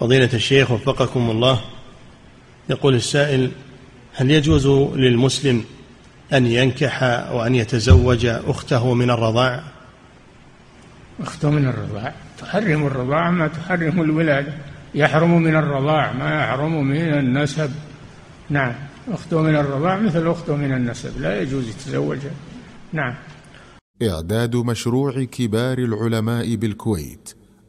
فضيلة الشيخ وفقكم الله يقول السائل هل يجوز للمسلم أن ينكح وأن يتزوج أخته من الرضاع؟ أخته من الرضاع. تحرم الرضاع ما تحرم الولادة. يحرم من الرضاع ما يحرم من النسب. نعم أخته من الرضاع مثل أخته من النسب. لا يجوز يتزوجها. نعم. إعداد مشروع كبار العلماء بالكويت.